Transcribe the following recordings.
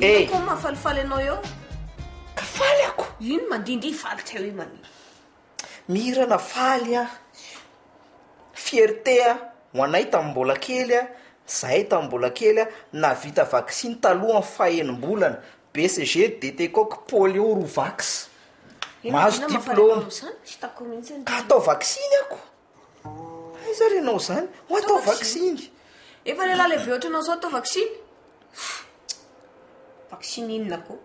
Inona koa mahafalifaly anao eo? Ka faly ako! Ino mandindry faly tsy ahy man. Mihirana faly aho. Fierté aho ho anay tamin'ny mbola kely aho, zahay tamin'ny mbola kely aho nahavita vaksiny talohan'ny faha-enim-bolana, BCG, DT Coq, Polio, Rovax. Mahazo diplaoma. Ka atao vaksiny ako. Aiza ary ianao izany? Ho atao vaksiny. Efa lehilahy lehibe ohatranao izao atao vaksiny? Vaksiny inona koa?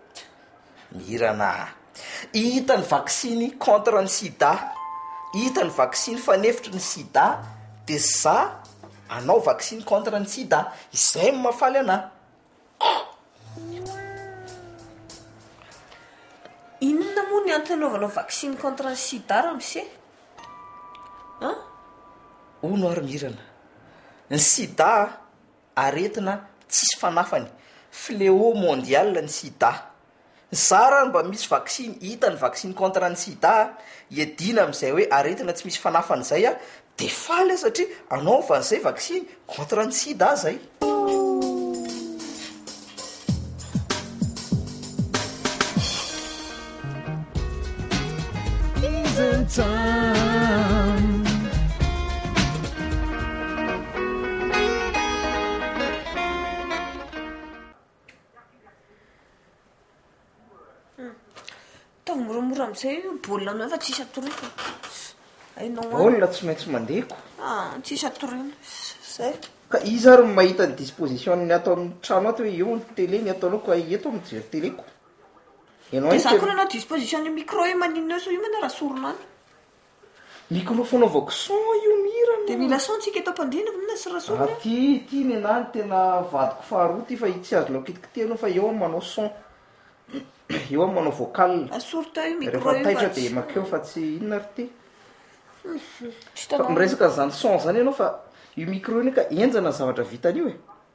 Mirana a! Hita ny vaksiny contre ny sida, hita ny vaksiny fanefitry ny sida, dia za hanao vaksiny contre ny sida. Izay no mahafaly anà. Inona moa ny antony anaovanao vaksiny contre ny sida ramose? An? Hono ary mirana, ny sida aretina tsisy fanafany, fléau mondial ny sida, Nizara ary mba misy vaksiny hita ny vaksiny contre ny sida a! Iadiana amin'izay hoe aretina tsy misy fanafany izay aho dia faly aho satria anaovany izay vaksiny contre ny sida izay. Ataovy moramora amin'izay io baolina anao io fa tsisy atoriana. Hainao any. Baolina tsy maintsy mandeha ko. Ah, tsisy atoriana. Zay. Ka iza ary no mahita ny disposition ny ato amin'ny trano ato hoe eo ny télé ny ataonao ko hay eto aho mijery télé ko. Ianao Dia ihany zany ko tena nanao disposition ny micro io maninona eo sao io moa na raha sorona any. Micro fanaovako son io mihirana. Dia mila son tsika eto ampandrinrina sy rasoa a. Ty ty nenah ny tena vadiko faharoa ty fa io tsy azonao kitikitihana io fa eo am manao son eo am manao vocal Asoro teo io micro io fa tsy. Rehefa taitra dia makeo fa tsy inona ry ty. Fa miresaka an'izany son zany ianao fa io micro io anie ka henjana ny zavatra vitany io e.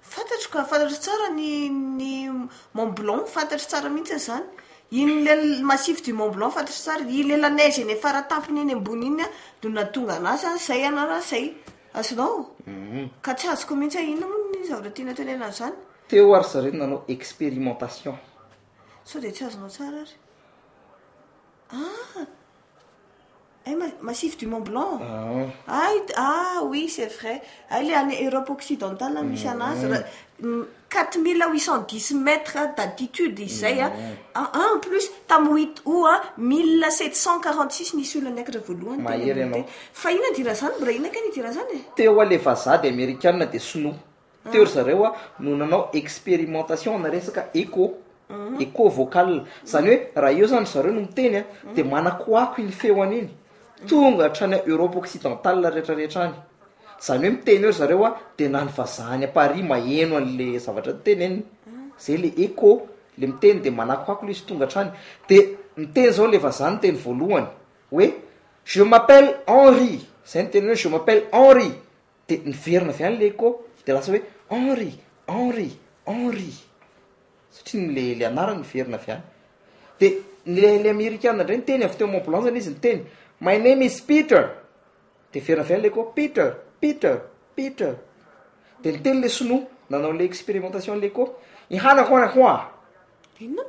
Fantatro ka, fantatro tsara ny ny Mont Blanc, fantatro tsara mihitsy an'izany. Iny le le massif du Mont Blanc fantatro tsara, iny lela neige eny amin'ny fara tampony eny ambony iny no nahatonga an'azy an, izay anarany izay. Azonao? Ka tsy azoko mihitsy hoe inona moa ny zavatra tianao tenenina amin'izany? Teo ary ry zareo nanao expérimentation. Sao dia tsy azonao tsara ary. Ah! Ay ma- massif du Mont Blanc. Ah. Ay t- ah oui c'est vrai. Ay le any Europe occidentale no misy anazy. Ra- m- 4810 mètres d'altitude izy zay a. A- ah en plus tam huit aout a 1746 nisy olona niakatra voalohany teny Mahery ambony ianao. teny. Fa inona ny idiran'izany? Mbola inona kay ny idiran'izany e? Teo aleha vazaha dia amerikana dia sinoa. Teo ry zareo a no nanao expérimentation ana resaka echo, echo vocal. Zany hoe raha eo zany ry zareo no miteny a, de manakoako iny feo an'iny, tonga hatrany Europe occidentale retraretra any. Zany hoe miteny eo ry zareo a, de na ny vazaha any à Paris maheno an'le zavatra tenenina. Zay le echo, le miteny de manakoako le izy tonga hatrany. De miteny zao le vazaha ny teny voalohany hoe, je m'appelle Henri, zay ny teny hoe je m'appelle Henri, De niverina avy any le echo de lasa hoe Henri, Henri, Henri, satria ny le le anarany niverina avy any. De le le amerikana ndray niteny avy teo am' ambulance-ny izy niteny my name is Peter, de niverina avy any le echo Peter, Peter, Peter, de niteny le sinoa nanao le experimentation le echo, ihana hwana hoa. Inona?